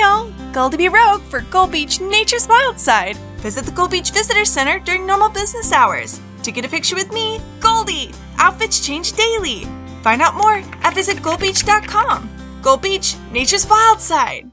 Hi Gold Goldie B Rogue for Gold Beach Nature's Wild Side. Visit the Gold Beach Visitor Center during normal business hours. To get a picture with me, Goldie! Outfits change daily. Find out more at visitgoldbeach.com. Gold Beach, Nature's Wild Side.